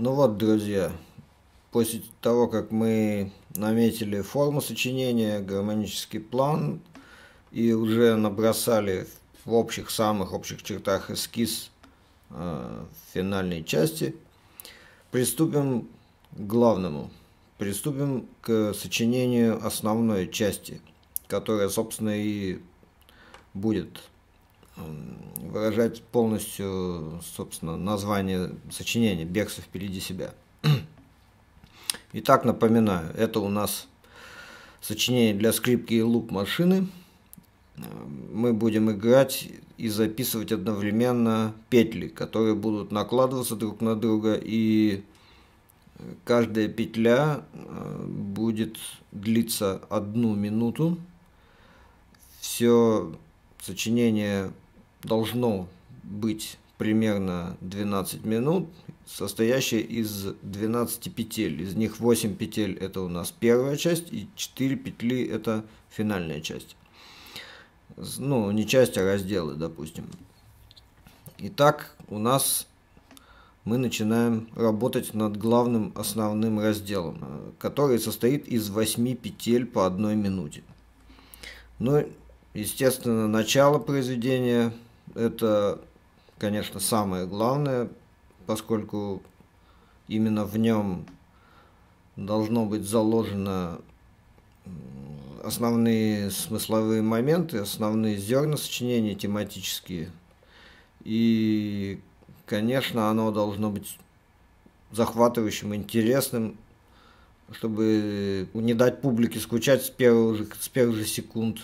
Ну вот, друзья, после того, как мы наметили форму сочинения, гармонический план и уже набросали в общих, самых общих чертах эскиз э, финальной части, приступим к главному. Приступим к сочинению основной части, которая, собственно, и будет выражать полностью, собственно, название сочинения «Бегство впереди себя». Итак, напоминаю, это у нас сочинение для скрипки и луп машины. Мы будем играть и записывать одновременно петли, которые будут накладываться друг на друга, и каждая петля э, будет длиться одну минуту. Все сочинение должно быть примерно 12 минут, состоящее из 12 петель. Из них 8 петель это у нас первая часть, и 4 петли это финальная часть. Ну, не часть, а разделы, допустим. Итак, у нас мы начинаем работать над главным основным разделом, который состоит из 8 петель по одной минуте. Ну, естественно, начало произведения – это, конечно, самое главное, поскольку именно в нем должно быть заложено основные смысловые моменты, основные зерна сочинения тематические. И, конечно, оно должно быть захватывающим, интересным, чтобы не дать публике скучать с первых же, с первых же секунд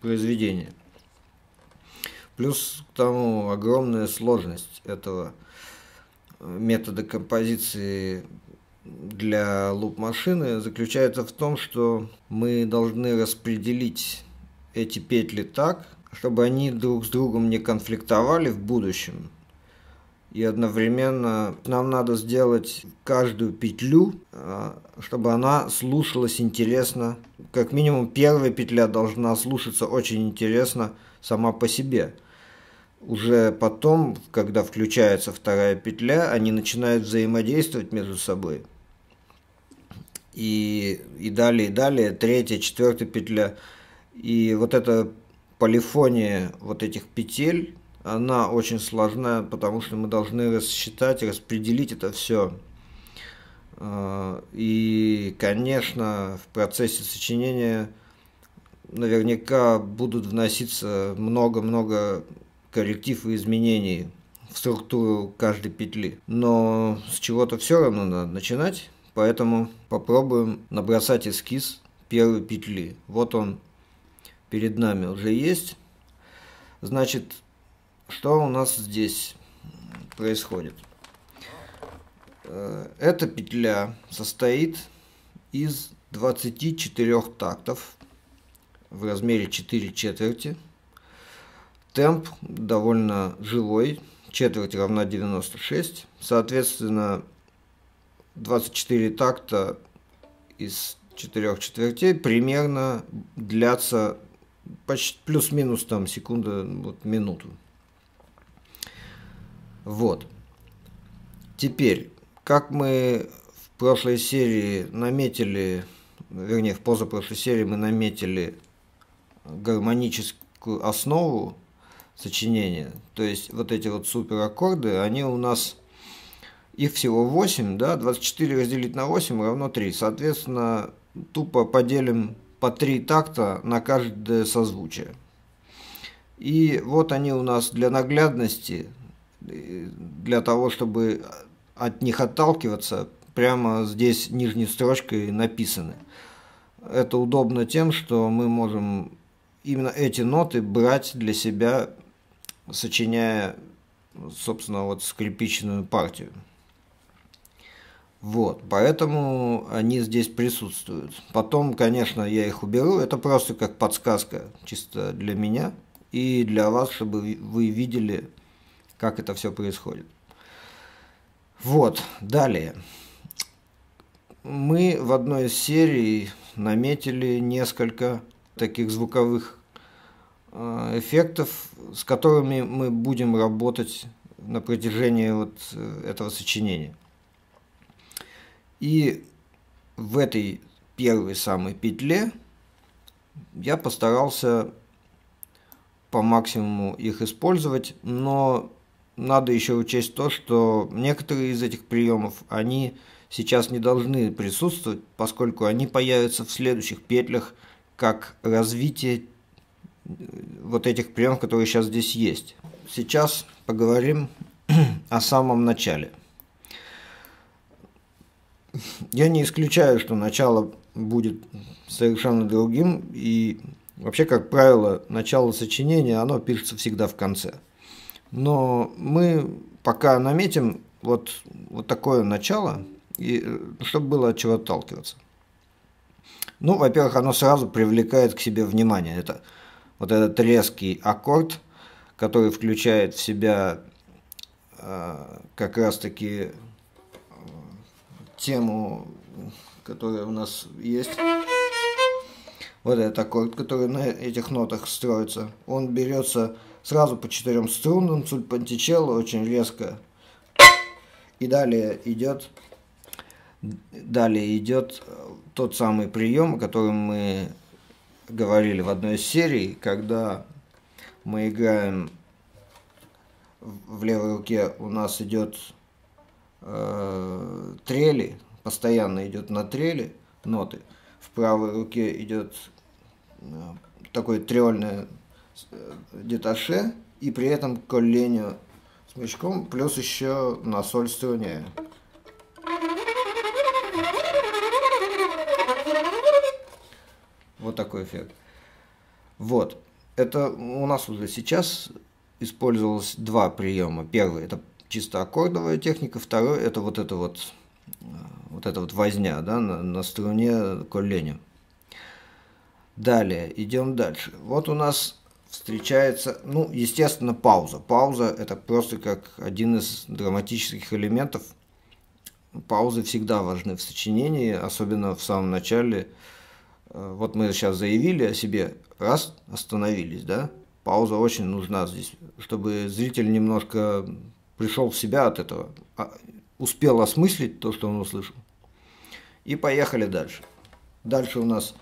произведения. Плюс к тому огромная сложность этого метода композиции для луп-машины заключается в том, что мы должны распределить эти петли так, чтобы они друг с другом не конфликтовали в будущем. И одновременно нам надо сделать каждую петлю, а, чтобы она слушалась интересно. Как минимум первая петля должна слушаться очень интересно сама по себе. Уже потом, когда включается вторая петля, они начинают взаимодействовать между собой. И, и далее, и далее, третья, четвертая петля. И вот эта полифония вот этих петель, она очень сложная, потому что мы должны рассчитать, распределить это все. А, и, конечно, в процессе сочинения наверняка будут вноситься много-много корректив и изменений в структуру каждой петли. Но с чего-то все равно надо начинать, поэтому попробуем набросать эскиз первой петли. Вот он перед нами уже есть. Значит, что у нас здесь происходит? Э, эта петля состоит из 24 тактов в размере 4 четверти. Темп довольно живой, четверть равна 96. Соответственно, 24 такта из 4 четвертей примерно длятся почти плюс-минус там секунда, вот минуту. Вот. Теперь, как мы в прошлой серии наметили, вернее, в позапрошлой серии мы наметили гармоническую основу сочинения, то есть вот эти вот супераккорды, они у нас, их всего 8, да, 24 разделить на 8 равно 3. Соответственно, тупо поделим по 3 такта на каждое созвучие. И вот они у нас для наглядности для того, чтобы от них отталкиваться, прямо здесь нижней строчкой написаны. Это удобно тем, что мы можем именно эти ноты брать для себя, сочиняя, собственно, вот скрипичную партию. Вот, поэтому они здесь присутствуют. Потом, конечно, я их уберу. Это просто как подсказка, чисто для меня и для вас, чтобы вы видели, как это все происходит. Вот, далее. Мы в одной из серий наметили несколько таких звуковых эффектов, с которыми мы будем работать на протяжении вот э, этого сочинения. И в этой первой самой петле я постарался по максимуму их использовать, но надо еще учесть то, что некоторые из этих приемов, они сейчас не должны присутствовать, поскольку они появятся в следующих петлях как развитие э, вот этих приемов, которые сейчас здесь есть. Сейчас поговорим о самом начале. Я не исключаю, что начало будет совершенно другим, и вообще, как правило, начало сочинения, оно пишется всегда в конце. Но мы пока наметим вот, вот такое начало, и, чтобы было от чего отталкиваться. Ну, во-первых, оно сразу привлекает к себе внимание. Это вот этот резкий аккорд, который включает в себя э, как раз-таки э, тему, которая у нас есть. Вот этот аккорд, который на этих нотах строится. Он берется сразу по четырем струнам, сульпантичелло, очень резко. И далее идет, далее идет тот самый прием, о котором мы говорили в одной из серий, когда мы играем в левой руке у нас идет э, трели, постоянно идет на трели ноты, в правой руке идет э, такой триольное э, деташе, и при этом коленю смычком, плюс еще на соль струне. Вот такой эффект. Вот. Это у нас уже сейчас использовалось два приема. Первый это чисто аккордовая техника, второй это вот это вот вот эта вот возня да, на, на струне колени. Далее, идем дальше. Вот у нас встречается, ну, естественно, пауза. Пауза – это просто как один из драматических элементов. Паузы всегда важны в сочинении, особенно в самом начале. Э, вот мы сейчас заявили о себе, раз, остановились, да? Пауза очень нужна здесь, чтобы зритель немножко пришел в себя от этого, а, успел осмыслить то, что он услышал. И поехали дальше. Дальше у нас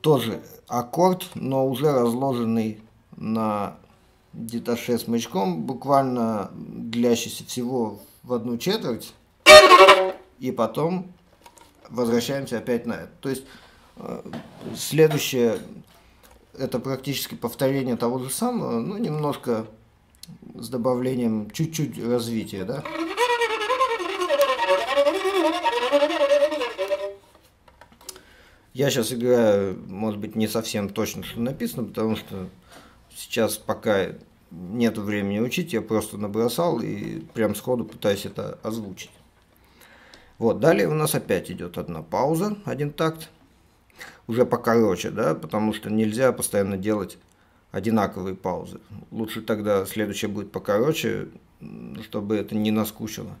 тоже аккорд, но уже разложенный на деташе с маячком, буквально длящийся всего в одну четверть, и потом возвращаемся опять на это. То есть следующее это практически повторение того же самого, но немножко с добавлением чуть-чуть развития, да. Я сейчас играю, может быть, не совсем точно, что написано, потому что сейчас пока нет времени учить, я просто набросал и прям сходу пытаюсь это озвучить. Вот, далее у нас опять идет одна пауза, один такт, уже покороче, да, потому что нельзя постоянно делать одинаковые паузы. Лучше тогда следующее будет покороче, чтобы это не наскучило.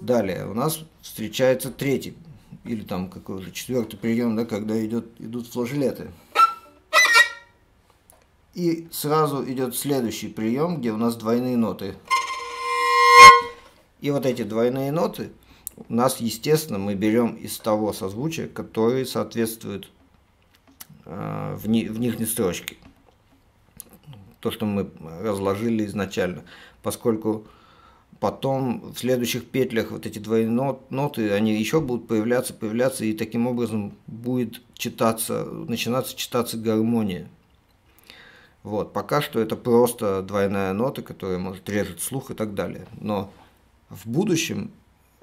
Далее у нас встречается третий или там какой же четвертый прием, да, когда идет, идут флажолеты. И сразу идет следующий прием, где у нас двойные ноты. И вот эти двойные ноты у нас, естественно, мы берем из того созвучия, который соответствует э, в, ни, в нижней строчке. То, что мы разложили изначально. Поскольку потом в следующих петлях вот эти двойные ноты, они еще будут появляться, появляться, и таким образом будет читаться, начинаться читаться гармония. Вот, пока что это просто двойная нота, которая может режет слух и так далее. Но в будущем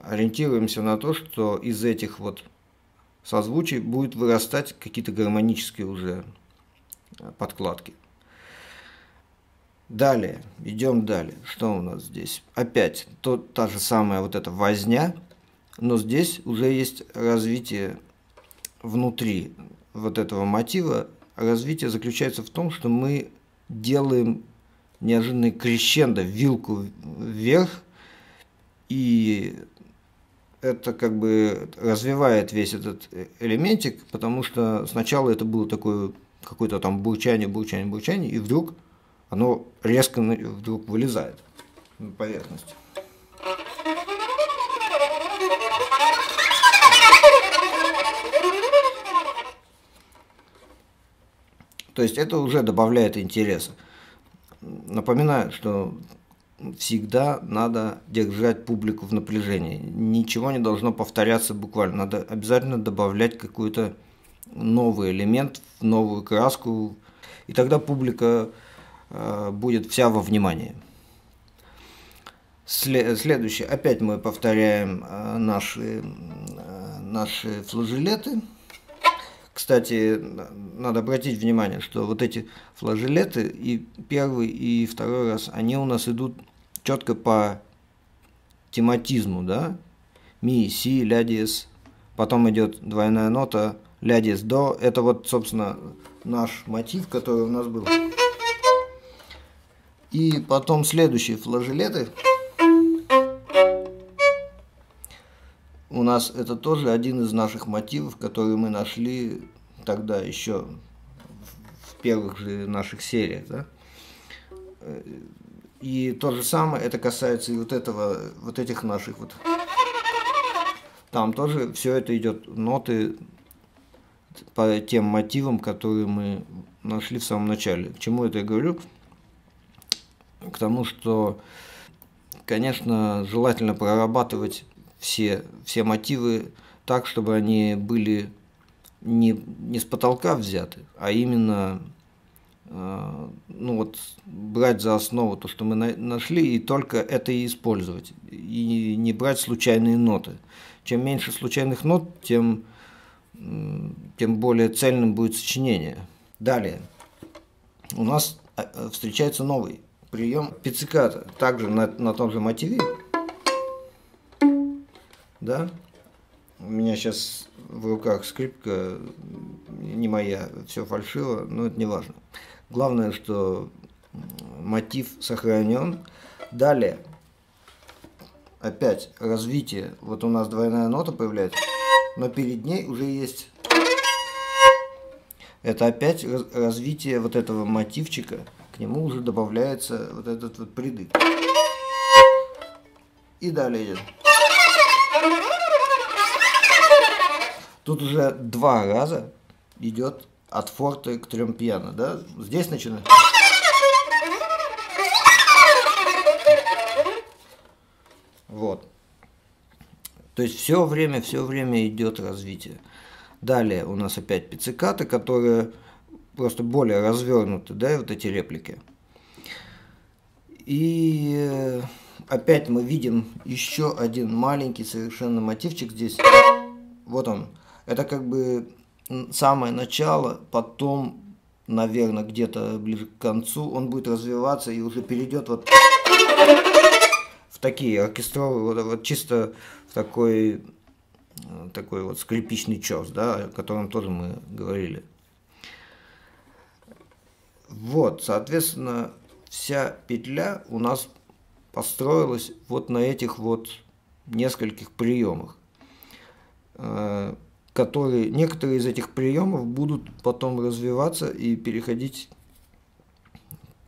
ориентируемся на то, что из этих вот созвучий будет вырастать какие-то гармонические уже подкладки. Далее, идем далее. Что у нас здесь? Опять то, та же самая вот эта возня, но здесь уже есть развитие внутри вот этого мотива. Развитие заключается в том, что мы делаем неожиданный крещендо, вилку вверх, и это как бы развивает весь этот э, элементик, потому что сначала это было такое какое-то там бурчание, бурчание, бурчание, и вдруг оно резко вдруг вылезает на поверхность. То есть это уже добавляет интереса. Напоминаю, что всегда надо держать публику в напряжении. Ничего не должно повторяться буквально. Надо обязательно добавлять какой-то новый элемент, новую краску. И тогда публика э, будет вся во внимании. Следующее. Опять мы повторяем э, наши, э, наши флажелеты. Кстати, надо обратить внимание, что вот эти флажелеты, и первый, и второй раз, они у нас идут четко по тематизму, да? Ми, си, ля диез. Потом идет двойная нота, ля диез, до. Это вот, собственно, наш мотив, который у нас был. И потом следующие флажелеты. У нас это тоже один из наших мотивов, который мы нашли тогда еще в первых же наших сериях. Да? И то же самое, это касается и вот этого, вот этих наших вот. Там тоже все это идет ноты по тем мотивам, которые мы нашли в самом начале. К чему это я говорю? К тому, что, конечно, желательно прорабатывать все, все мотивы так, чтобы они были не, не с потолка взяты, а именно ну вот, брать за основу то, что мы на, нашли, и только это и использовать. И не брать случайные ноты. Чем меньше случайных нот, тем, тем более цельным будет сочинение. Далее. У нас э, встречается новый прием пицциката, также на, на том же мотиве да. У меня сейчас в руках скрипка не моя, все фальшиво, но это не важно. Главное, что мотив сохранен. Далее, опять развитие. Вот у нас двойная нота появляется, но перед ней уже есть... Это опять развитие вот этого мотивчика. К нему уже добавляется вот этот вот придык. И далее идет. Тут уже два раза идет от форта к трем пьяно, да? Здесь начинает. Вот. То есть все время, все время идет развитие. Далее у нас опять пиццикаты, которые просто более развернуты, да, вот эти реплики. И э, опять мы видим еще один маленький совершенно мотивчик здесь. Вот он. Это как бы самое начало, потом, наверное, где-то ближе к концу он будет развиваться и уже перейдет вот в такие оркестровые, вот, вот чисто в такой, такой вот скрипичный чес, да, о котором тоже мы говорили. Вот, соответственно, вся петля у нас построилась вот на этих вот нескольких приемах, э, которые, некоторые из этих приемов будут потом развиваться и переходить,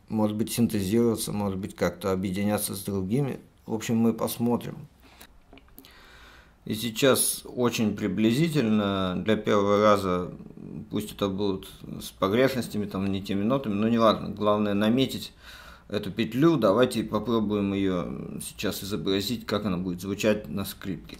может быть, синтезироваться, может быть, как-то объединяться с другими. В общем, мы посмотрим. И сейчас очень приблизительно для первого раза, пусть это будут с погрешностями, там не теми нотами, но не важно, главное наметить эту петлю, давайте попробуем ее сейчас изобразить, как она будет звучать на скрипке.